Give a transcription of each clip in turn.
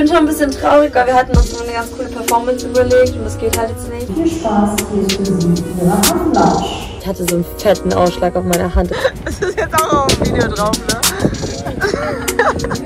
bin schon ein bisschen traurig, weil wir hatten uns so eine ganz coole Performance überlegt und das geht halt jetzt nicht. Viel Spaß hier ist Sie. Ich hatte so einen fetten Ausschlag auf meiner Hand. Das ist jetzt auch auf dem Video drauf, ne?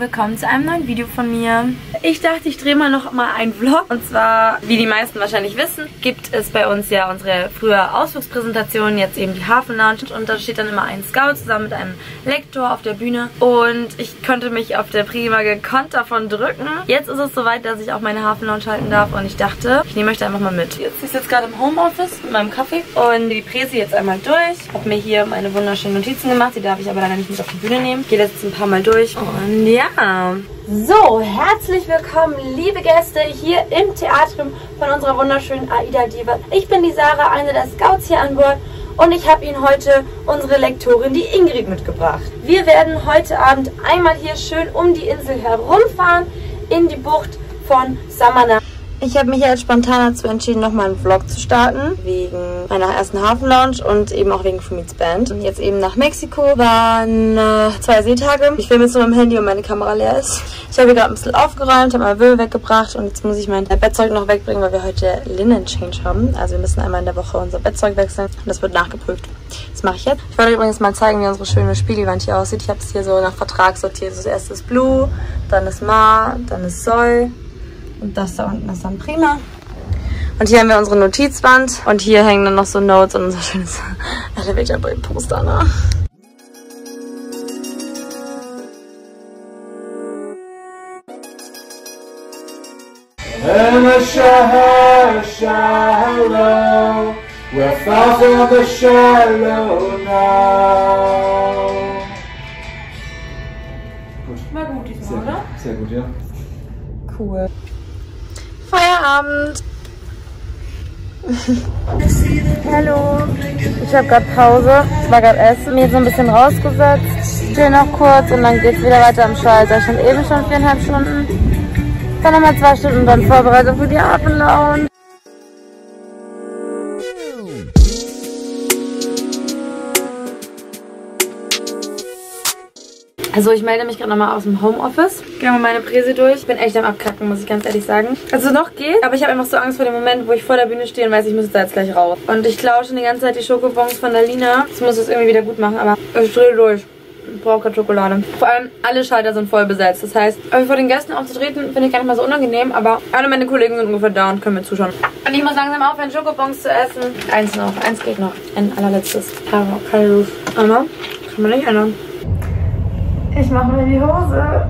und willkommen zu einem neuen Video von mir. Ich dachte, ich drehe mal noch mal einen Vlog. Und zwar, wie die meisten wahrscheinlich wissen, gibt es bei uns ja unsere frühe Ausflugspräsentation, jetzt eben die Hafen Lounge. Und da steht dann immer ein Scout zusammen mit einem Lektor auf der Bühne. Und ich konnte mich auf der Prima gekonnt davon drücken. Jetzt ist es soweit, dass ich auch meine Hafen Lounge halten darf. Und ich dachte, ich nehme euch da einfach mal mit. Jetzt ist jetzt gerade im Homeoffice mit meinem Kaffee. Und die Präsi jetzt einmal durch. Ich habe mir hier meine wunderschönen Notizen gemacht. Die darf ich aber leider nicht mit auf die Bühne nehmen. Ich gehe jetzt ein paar Mal durch. Und ja. So, herzlich willkommen, liebe Gäste, hier im Theatrium von unserer wunderschönen Aida Diva. Ich bin die Sarah, eine der Scouts hier an Bord. Und ich habe Ihnen heute unsere Lektorin, die Ingrid, mitgebracht. Wir werden heute Abend einmal hier schön um die Insel herumfahren, in die Bucht von Samana. Ich habe mich jetzt spontan dazu entschieden, nochmal einen Vlog zu starten. Wegen meiner ersten Hafen-Lounge und eben auch wegen Fumits Band. Jetzt eben nach Mexiko waren äh, zwei Seetage. Ich filme jetzt nur mit Handy und meine Kamera leer ist. Ich habe hier gerade ein bisschen aufgeräumt, habe mein Müll weggebracht und jetzt muss ich mein Bettzeug noch wegbringen, weil wir heute Linen Change haben. Also wir müssen einmal in der Woche unser Bettzeug wechseln und das wird nachgeprüft. Das mache ich jetzt. Ich wollte übrigens mal zeigen, wie unsere schöne Spiegelwand hier aussieht. Ich habe es hier so nach Vertrag sortiert. Das erste ist Blue, dann ist Ma, dann ist Soy. Und das da unten ist dann prima. Und hier haben wir unsere Notizwand. Und hier hängen dann noch so Notes und unser schönes Elevator Boy Poster, ne? And the shallow, shallow, we're far from the shallow now. War gut diesmal, oder? Sehr gut, ja. Cool. Feierabend. Hallo. Ich habe gerade Pause. Ich war gerade essen. Mir so ein bisschen rausgesetzt. Chill noch kurz und dann geht's wieder weiter am Schalter. Ich stand eben schon viereinhalb Stunden. Dann nochmal zwei Stunden dann Vorbereitung für die Hafenlounge. Also ich melde mich gerade nochmal aus dem Homeoffice. Gehe mal meine Präse durch. Ich bin echt am Abkacken, muss ich ganz ehrlich sagen. Also noch geht, aber ich habe einfach so Angst vor dem Moment, wo ich vor der Bühne stehe und weiß, ich muss da jetzt gleich raus. Und ich klaue schon die ganze Zeit die Schokobons von der Lina. Das muss es irgendwie wieder gut machen, aber ich drehe durch. Ich brauche keine Schokolade. Vor allem alle Schalter sind voll besetzt. Das heißt, vor den Gästen aufzutreten, finde ich gar nicht mal so unangenehm, aber alle meine Kollegen sind ungefähr da und können mir zuschauen. Und ich muss langsam aufhören, Schokobons zu essen. Eins noch, eins geht noch. Ein allerletztes. Keine Lust. Aber kann man nicht ändern. Ich mache mir die Hose.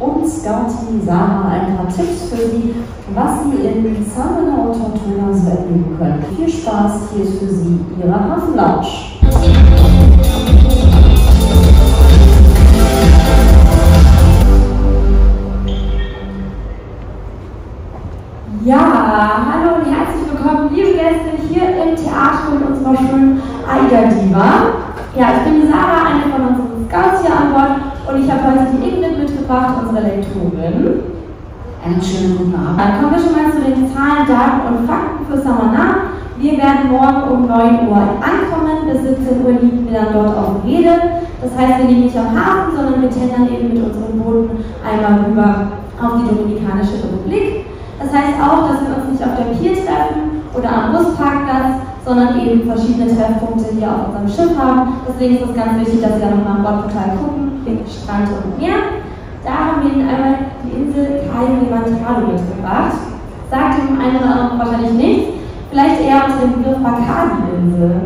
Und Scoutin Sarah ein paar Tipps für Sie, was Sie in Samana und Tortona so erleben können. Viel Spaß, hier ist für Sie Ihre Hafenlausch. Ja, hallo und herzlich willkommen, liebe Gäste, hier im Theater mit unserer schönen Aida Diva. Ja, ich bin Sarah, eine von unseren Scouts hier an Bord und ich habe heute die Ingrid mitgebracht, unsere Lektorin. Einen schönen guten Abend. Dann kommen wir schon mal zu den Zahlen, Daten und Fakten für Samana. Wir werden morgen um 9 Uhr ankommen, bis 17 Uhr liegen wir dann dort auf dem Rede. Das heißt, wir liegen nicht am Hafen, sondern wir tendern eben mit unseren Booten einmal rüber auf die Dominikanische Republik. Das heißt auch, dass wir uns nicht auf der Pier treffen oder am Busparkplatz, sondern eben verschiedene Treffpunkte hier auf unserem Schiff haben. Deswegen ist es ganz wichtig, dass wir nochmal am Bordportal gucken, den Strand und Meer. Da haben wir Ihnen einmal die Insel Cayo de Manteado mitgebracht. Sagt dem einen oder anderen wahrscheinlich nichts. Vielleicht eher unter dem Begriff Bacardi-Insel.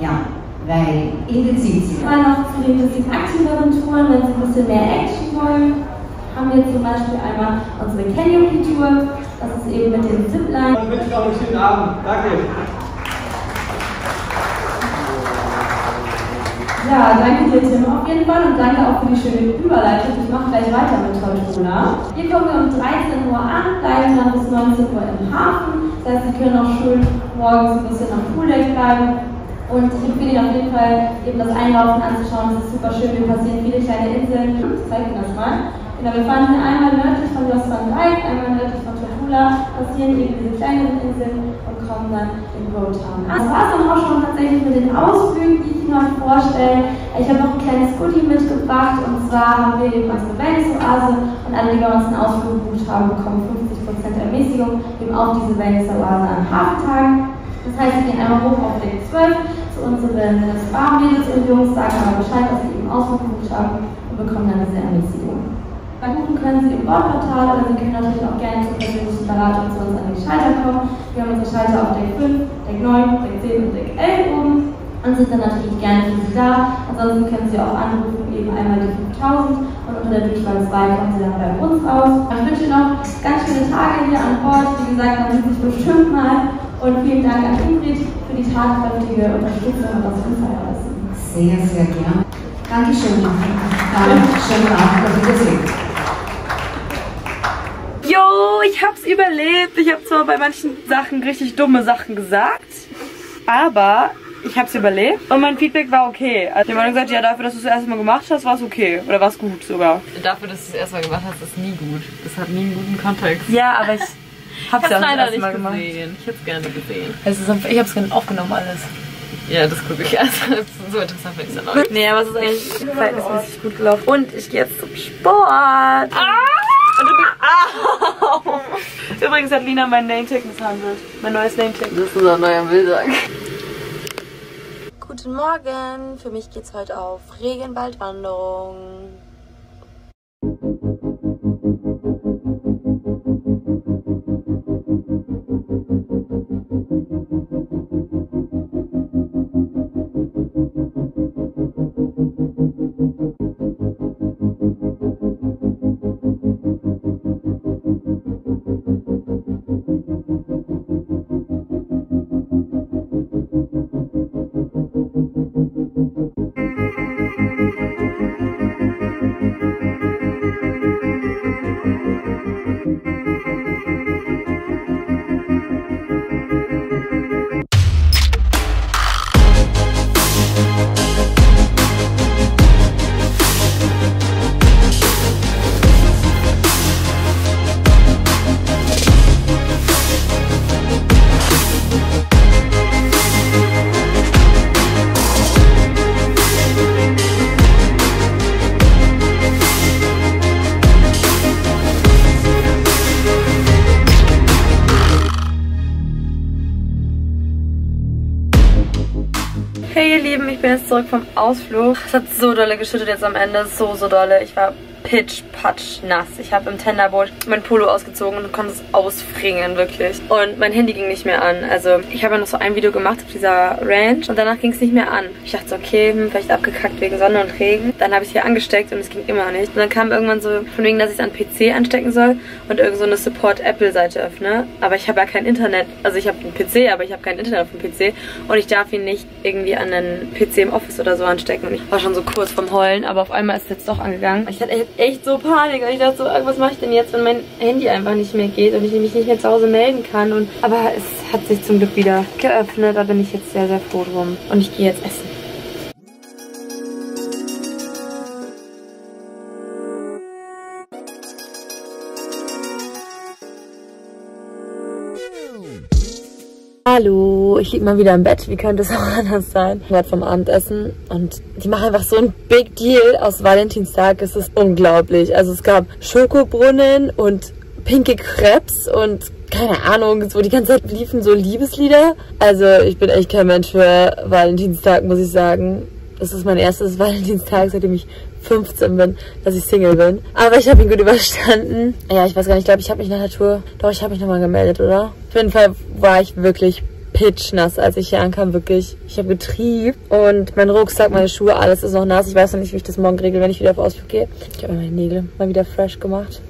Ja, weil sieht sie. Mal noch zu den bisschen aktiveren Touren, wenn Sie ein bisschen mehr Action wollen, haben wir zum Beispiel einmal unsere Canyon-Tour. Das ist eben mit dem Zipline. Dann wünsche ich noch einen schönen Abend. Danke. Ja, danke dir, Tim, auf jeden Fall und danke auch für die schöne Überleitung. Ich mache gleich weiter mit Tortona. Hier kommen wir um 13 Uhr an, bleiben dann bis 19 Uhr im Hafen. Das heißt, Sie können auch schön morgens ein bisschen am Pooldeck bleiben Und ich empfehle Ihnen auf jeden Fall, eben das Einlaufen anzuschauen. Das ist super schön. Wir passieren viele kleine Inseln. Ich zeige Ihnen das mal. Genau, wir fahren einmal nördlich von Los Van Dijk, einmal nördlich von Tortula, passieren eben diese kleineren Inseln und kommen dann in Road Town. Das war es dann auch schon tatsächlich mit den Ausflügen, die ich Ihnen heute vorstelle. Ich habe noch ein kleines Goodie mitgebracht und zwar haben wir eben unsere Wellness-Oase und alle, die bei uns einen Ausflug gebucht haben, bekommen 50% Ermäßigung eben auf diese Wellness-Oase an Hafentagen. Das heißt, wir gehen einmal hoch auf Deck 12 zu unseren Spa-Mädels und Jungs, sagen aber Bescheid, dass sie eben Ausflug gebucht haben und bekommen dann diese Ermäßigung. Buchen können Sie im Bordportal oder Sie können natürlich auch gerne zur persönlichen Beratung zu uns an die Schalter kommen. Wir haben unsere Schalter auf Deck 5, Deck 9, Deck 10 und Deck 11 oben und sind dann natürlich gerne für Sie da. Ansonsten können Sie auch anrufen, eben einmal die 5000 und unter der Durchwahl 2 kommen Sie dann bei uns raus. Ich wünsche Ihnen noch ganz schöne Tage hier an Bord. Wie gesagt, man sieht sich bestimmt mal. Und vielen Dank an Ingrid für die tatkräftige Unterstützung und das Insider. Sehr, sehr gern. Dankeschön. Dann schönen Abend. Auf Wiedersehen. Jo, ich hab's überlebt. Ich habe zwar bei manchen Sachen richtig dumme Sachen gesagt, aber ich hab's überlebt und mein Feedback war okay. Also die haben gesagt, ja, dafür, dass du es das erste Mal gemacht hast, war es okay. Oder war es gut sogar. Dafür, dass du es erstmal gemacht hast, ist nie gut. Das hat nie einen guten Kontext. Ja, aber ich hab's ja hab's auch das leider erste nicht Mal gemacht. gesehen. Ich hätte es gerne gesehen. Es ist, ich hab's gerne aufgenommen alles. Ja, das gucke ich. Also, so interessant finde ich es dann auch nicht. Nee, aber es ist eigentlich verhältnismäßig gut gelaufen. Und ich gehe jetzt zum Sport. Ah! Au! übrigens hat Lina mein Name-Tag misshandelt. Mein neues Name-Tag. Das ist unser neuer Bildtag. Guten Morgen. Für mich geht's heute auf Regenwaldwanderung. Jetzt zurück vom Ausflug. Es hat so dolle geschüttet jetzt am Ende, so, so dolle. Ich war pitch, patsch, nass. Ich habe im Tenderboot mein Polo ausgezogen und konnte es ausfringen, wirklich. Und mein Handy ging nicht mehr an. Also ich habe ja noch so ein Video gemacht auf dieser Ranch und danach ging es nicht mehr an. Ich dachte so, okay, hm, vielleicht abgekackt wegen Sonne und Regen. Dann habe ich es hier angesteckt und es ging immer nicht. Und dann kam irgendwann so, von wegen, dass ich es an PC anstecken soll und irgend so eine Support-Apple-Seite öffne. Aber ich habe ja kein Internet. Also ich habe einen PC, aber ich habe kein Internet auf dem PC. Und ich darf ihn nicht irgendwie an einen PC im Office oder so anstecken. Und ich war schon so kurz vom Heulen, aber auf einmal ist es jetzt doch angegangen. Ich hatte echt, echt so Panik. Und ich dachte so, was mache ich denn jetzt, wenn mein Handy einfach nicht mehr geht und ich mich nicht mehr zu Hause melden kann. Und aber es hat sich zum Glück wieder geöffnet. Da bin ich jetzt sehr, sehr froh drum. Und ich gehe jetzt essen. Hallo, ich lieg mal wieder im Bett. Wie könnte es auch anders sein? Ich war vom Abendessen und die machen einfach so ein Big Deal aus Valentinstag. Es ist unglaublich. Also es gab Schokobrunnen und pinke Crepes und keine Ahnung, so die ganze Zeit liefen so Liebeslieder. Also ich bin echt kein Mensch für Valentinstag, muss ich sagen. Das ist mein erstes Valentinstag, seitdem ich 15 bin, dass ich Single bin. Aber ich habe ihn gut überstanden. Ja, ich weiß gar nicht, ich glaube, ich habe mich nach der Tour... Doch, ich habe mich nochmal gemeldet, oder? Auf jeden Fall war ich wirklich pitchnass, als ich hier ankam, wirklich. Ich habe getriebt und mein Rucksack, meine Schuhe, alles ist noch nass. Ich weiß noch nicht, wie ich das morgen regel, wenn ich wieder auf Ausflug gehe. Ich habe meine Nägel mal wieder fresh gemacht.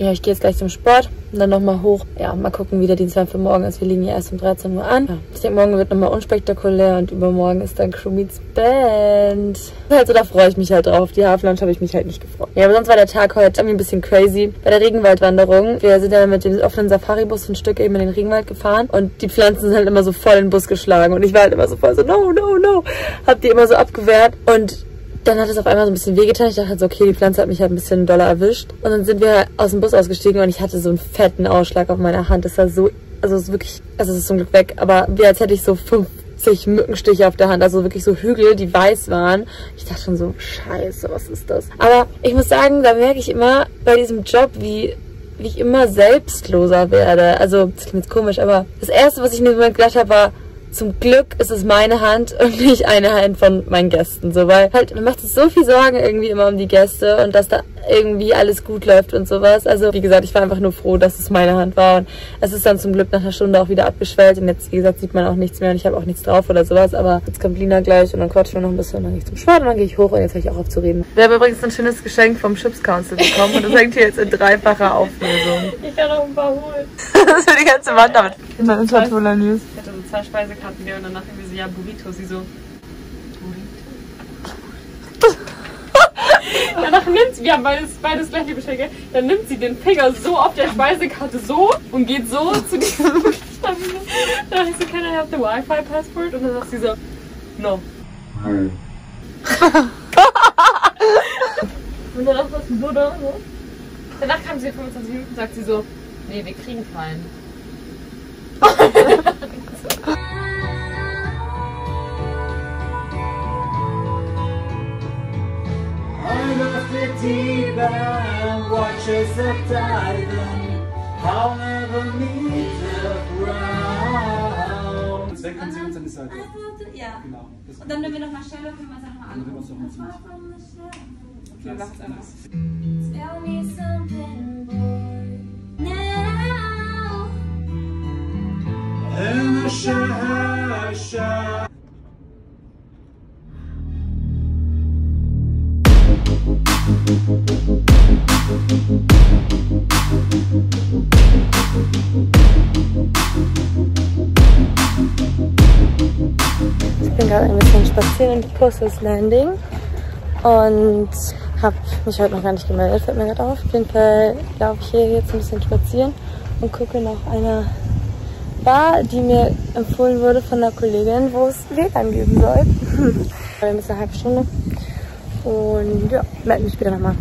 Ja, ich gehe jetzt gleich zum Sport und dann nochmal hoch. Ja, mal gucken, wie der Dienstplan für morgen ist. Wir liegen ja erst um 13 Uhr an. Ja, ich denke, morgen wird nochmal unspektakulär und übermorgen ist dann Crew Meets Band. Also da freue ich mich halt drauf. Die Hafen habe ich mich halt nicht gefreut. Ja, aber sonst war der Tag heute irgendwie ein bisschen crazy. Bei der Regenwaldwanderung, wir sind ja mit dem offenen Safari-Bus ein Stück eben in den Regenwald gefahren und die Pflanzen sind halt immer so voll in den Bus geschlagen und ich war halt immer so voll so, no, no, no. Hab die immer so abgewehrt und dann hat es auf einmal so ein bisschen wehgetan. Ich dachte halt so, okay, die Pflanze hat mich halt ein bisschen doller erwischt. Und dann sind wir aus dem Bus ausgestiegen und ich hatte so einen fetten Ausschlag auf meiner Hand. Das war so, also es ist wirklich, also es ist zum Glück weg, aber wie als hätte ich so 50 Mückenstiche auf der Hand, also wirklich so Hügel, die weiß waren. Ich dachte schon so, scheiße, was ist das? Aber ich muss sagen, da merke ich immer bei diesem Job, wie wie ich immer selbstloser werde. Also, das klingt komisch, aber das erste, was ich Moment gedacht habe, war, zum Glück ist es meine Hand und nicht eine Hand von meinen Gästen. So, weil halt, man macht sich so viel Sorgen irgendwie immer um die Gäste und dass da irgendwie alles gut läuft und sowas. Also, wie gesagt, ich war einfach nur froh, dass es meine Hand war. Und es ist dann zum Glück nach einer Stunde auch wieder abgeschwellt. Und jetzt, wie gesagt, sieht man auch nichts mehr und ich habe auch nichts drauf oder sowas. Aber jetzt kommt Lina gleich und dann quatschen wir noch ein bisschen und dann gehe ich zum Sport und dann gehe ich hoch und jetzt höre ich auch auf zu reden. Wir haben übrigens ein schönes Geschenk vom Chips Council bekommen und das hängt hier jetzt in dreifacher Auflösung. Ich kann noch ein paar holen. das ist für die ganze Wand damit. In meinem Tortula Zwei Speisekarten hier und danach irgendwie so, ja, Burritos. Sie so, Danach nimmt sie, wir haben beides, beides gleiche Geschenke, dann nimmt sie den Finger so auf der Speisekarte so und geht so zu diesem Buchstaben. Dann ich so, can I have the Wi-Fi Passport? Und dann sagt sie so, no. und danach was Buddha. So. Danach kam sie 25 Minuten und sagt sie so, nee, wir kriegen keinen. I'm off the deep end, watch us up diving. I'll never meet the ground. Zwei können Sie uns an die Seite. Ja. Genau. Das Und dann, wenn wir nochmal schneller, können wir uns auch nochmal Dann nehmen wir uns noch angucken. mal zu. Tell Das ist anders. me something, boy. Ich bin gerade ein bisschen spazieren in Pusses Landing und habe mich heute noch gar nicht gemeldet, fällt mir gerade auf. Auf jeden Fall laufe ich hier jetzt ein bisschen spazieren und gucke nach einer Bar, die mir empfohlen wurde von einer Kollegin, wo es WLAN geben soll. Wir haben jetzt eine halbe Stunde und ja, melde mich später nochmal.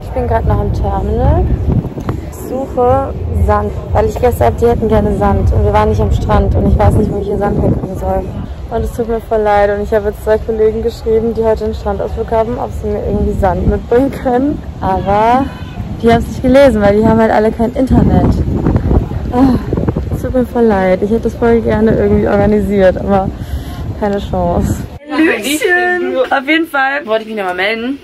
Ich bin gerade noch im Terminal. Ich suche Sand, weil ich gestern die hätten gerne Sand und wir waren nicht am Strand und ich weiß nicht, wo ich hier Sand herkriegen soll. Und es tut mir voll leid und ich habe jetzt zwei Kollegen geschrieben, die heute einen Strandausflug haben, ob sie mir irgendwie Sand mitbringen können. Aber die haben es nicht gelesen, weil die haben halt alle kein Internet. Ah, Es tut mir voll leid. Ich hätte das voll gerne irgendwie organisiert, aber keine Chance. Hallöchen! Auf jeden Fall wollte ich mich nochmal melden.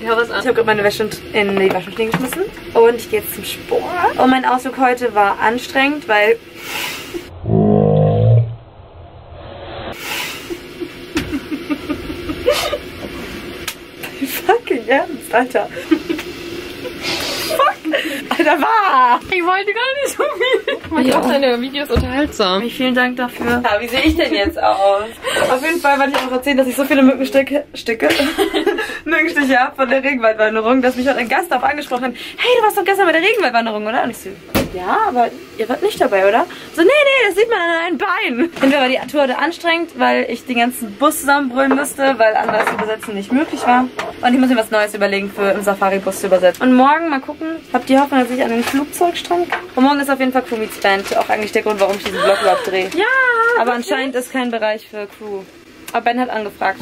Ich habe gerade meine Wäsche in die Waschmaschine geschmissen und ich gehe jetzt zum Sport. Und mein Ausflug heute war anstrengend, weil... ernst, Alter. Fuck! Alter, war! Ich wollte gar nicht so viel. Ich mache auch deine Videos unterhaltsam. Vielen Dank dafür. Ja, wie sehe ich denn jetzt aus? Auf jeden Fall wollte ich auch erzählen, dass ich so viele Mückenstücke, Stücke, Mückenstiche habe von der Regenwaldwanderung, dass mich heute ein Gast darauf angesprochen hat, hey, du warst doch gestern bei der Regenwaldwanderung, oder? Und ich so, ja, aber ihr wart nicht dabei, oder? So, nee, nee, das sieht man an einem Bein. Hinterher war die Tour anstrengend, weil ich den ganzen Bus zusammenbrüllen musste, weil anders übersetzen nicht möglich war. Und ich muss mir was Neues überlegen, für im Safari-Bus zu übersetzen. Und morgen mal gucken, hab die Hoffnung, dass ich an den Flugzeugstrand komme. Und morgen ist auf jeden Fall Meets Band. Auch eigentlich der Grund, warum ich diesen Vlog überhaupt drehe. Ja! Aber anscheinend ist kein Bereich für Crew. Aber Ben hat angefragt.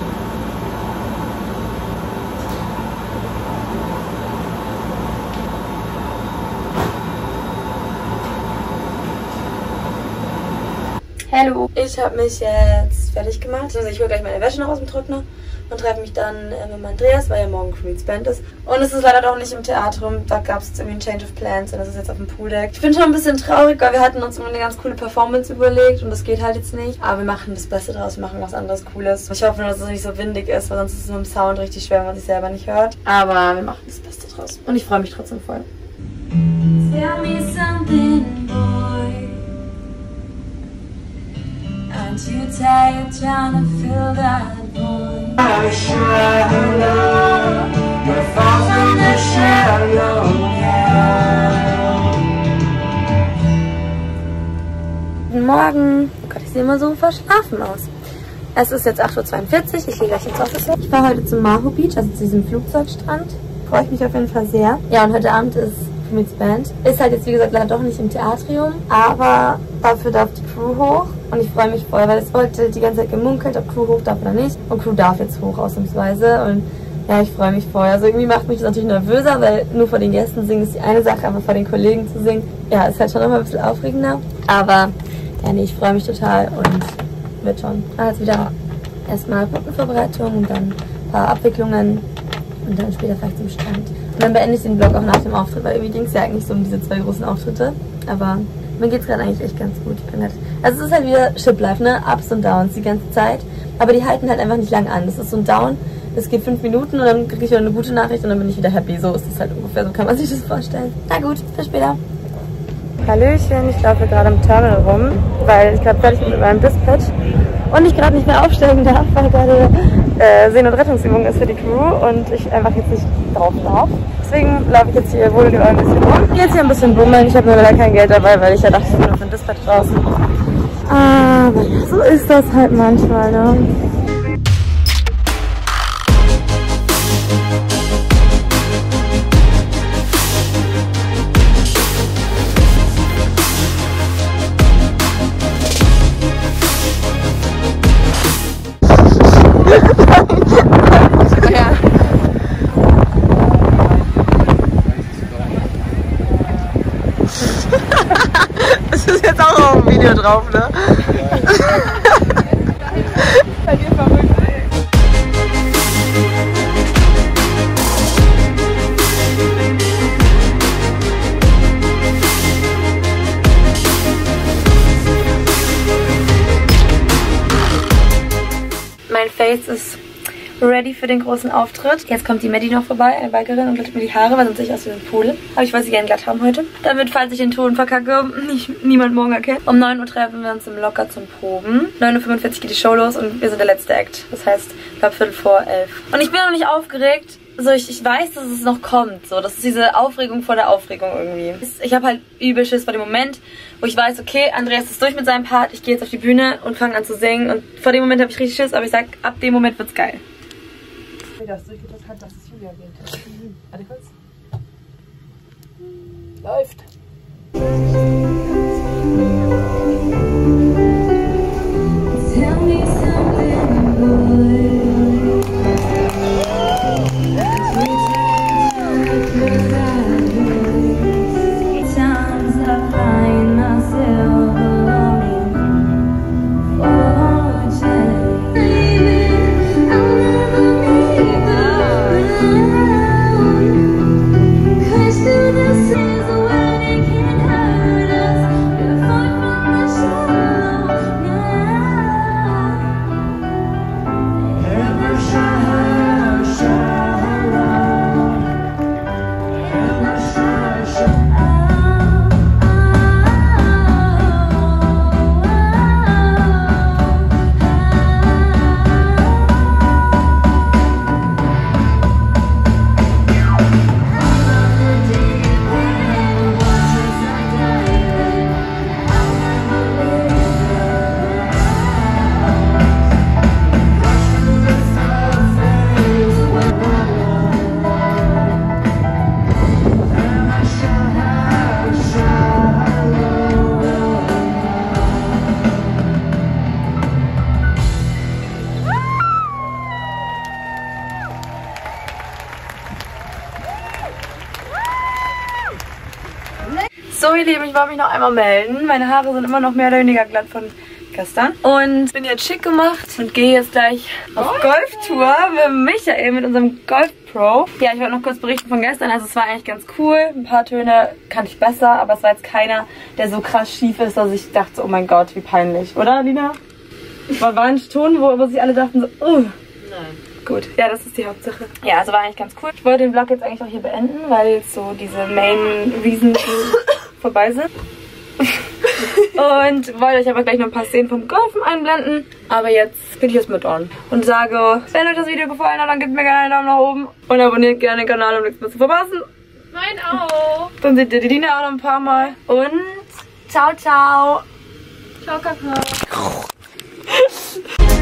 Hallo. Ich habe mich jetzt fertig gemacht. Also ich hole gleich meine Wäsche noch aus dem Trockner und treffe mich dann äh, mit Andreas, weil ja morgen Queen's Band ist. Und es ist leider doch nicht im Theater. Da gab es irgendwie einen Change of Plans und das ist jetzt auf dem Pooldeck. Ich bin schon ein bisschen traurig, weil wir hatten uns immer eine ganz coole Performance überlegt und das geht halt jetzt nicht. Aber wir machen das Beste draus, wir machen was anderes Cooles. Ich hoffe nur, dass es nicht so windig ist, weil sonst ist es mit dem Sound richtig schwer, wenn man sich selber nicht hört. Aber wir machen das Beste draus. Und ich freue mich trotzdem voll. Tell me something, boy. You tired trying to fill that void? Shallow, the shallow now. Guten Morgen. Oh Gott, ich sehe immer so verschlafen aus. Es ist jetzt 8.42 Uhr. Ich gehe gleich ins Office. Ich fahre heute zum Maho Beach, also zu diesem Flugzeugstrand. Freue ich mich auf jeden Fall sehr. Ja, und heute Abend ist Miets Band. Ist halt jetzt, wie gesagt, leider doch nicht im Theatrium. Aber dafür darf die Crew hoch. Und ich freue mich voll, weil es heute die ganze Zeit gemunkelt, ob Crew hoch darf oder nicht. Und Crew darf jetzt hoch, ausnahmsweise. Und ja, ich freue mich voll. Also irgendwie macht mich das natürlich nervöser, weil nur vor den Gästen singen ist die eine Sache, aber vor den Kollegen zu singen, ja, ist halt schon immer ein bisschen aufregender. Aber ja, nee, ich freue mich total und wird schon. Also wieder erstmal Gruppenvorbereitung und dann ein paar Abwicklungen und dann später vielleicht zum Strand. Und dann beende ich den Vlog auch nach dem Auftritt, weil irgendwie ging es ja eigentlich so um diese zwei großen Auftritte. Aber mir geht es gerade eigentlich echt ganz gut. Ich bin halt, also es ist halt wieder Ship Life, ne? Ups und Downs die ganze Zeit. Aber die halten halt einfach nicht lang an. Das ist so ein Down, das geht fünf Minuten und dann kriege ich wieder eine gute Nachricht und dann bin ich wieder happy. So ist es halt ungefähr, so kann man sich das vorstellen. Na gut, bis später. Hallöchen, ich laufe gerade im Terminal rum, weil ich gerade fertig bin mit meinem Dispatch und ich gerade nicht mehr aufsteigen darf, weil gerade äh, Seen- und Rettungsübung ist für die Crew und ich einfach jetzt nicht drauf darf. Deswegen laufe ich jetzt hier wohl über ein bisschen rum. Jetzt hier ein bisschen bummeln, ich habe nur leider kein Geld dabei, weil ich ja dachte, ich bin für den Dispatch draußen. Aber so ist das halt manchmal, ne? Das ist jetzt auch auf dem Video drauf, ne? Mein Face ist ready für den großen Auftritt. Jetzt kommt die Maddie noch vorbei, eine Bikerin, und glättet mir die Haare, weil sonst sehe ich aus wie ein Pudel. Aber ich wollte sie gerne glatt haben heute. Damit, falls ich den Ton verkacke, nicht, niemand morgen erkennt. Um 9 Uhr treffen wir uns im Locker zum Proben. 9.45 Uhr geht die Show los und wir sind der letzte Act. Das heißt, ich glaube Viertel vor elf. Und ich bin noch nicht aufgeregt. So, ich, ich weiß, dass es noch kommt. So, das ist diese Aufregung vor der Aufregung irgendwie. Ich habe halt übel Schiss vor dem Moment, wo ich weiß, okay, Andreas ist durch mit seinem Part, ich gehe jetzt auf die Bühne und fange an zu singen. Und vor dem Moment habe ich richtig Schiss, aber ich sag, ab dem Moment wird's geil. Das durchgetestet hat, dass es Julia geht. Warte kurz. Läuft. Tell me something, boy. Ich wollte mich noch einmal melden. Meine Haare sind immer noch mehr oder weniger glatt von gestern. Und bin jetzt schick gemacht und gehe jetzt gleich auf Golftour mit Michael, mit unserem Golf Pro. Ja, ich wollte noch kurz berichten von gestern. Also es war eigentlich ganz cool. Ein paar Töne kannte ich besser, aber es war jetzt keiner, der so krass schief ist, dass ich dachte, oh mein Gott, wie peinlich. Oder, Lina? War, war ein Ton, wo, wo sich alle dachten so, oh. Nein. Gut, ja, das ist die Hauptsache. Ja, also war eigentlich ganz cool. Ich wollte den Vlog jetzt eigentlich auch hier beenden, weil so diese Main Reasons vorbei sind. und wollte euch aber gleich noch ein paar Szenen vom Golfen einblenden. Aber jetzt bin ich jetzt mit on. Und sage, wenn euch das Video gefallen hat, dann gebt mir gerne einen Daumen nach oben. Und abonniert gerne den Kanal, um nichts mehr zu verpassen. Mein auch. Dann seht ihr die Dina auch noch ein paar Mal. Und ciao, ciao. Ciao, Kakao.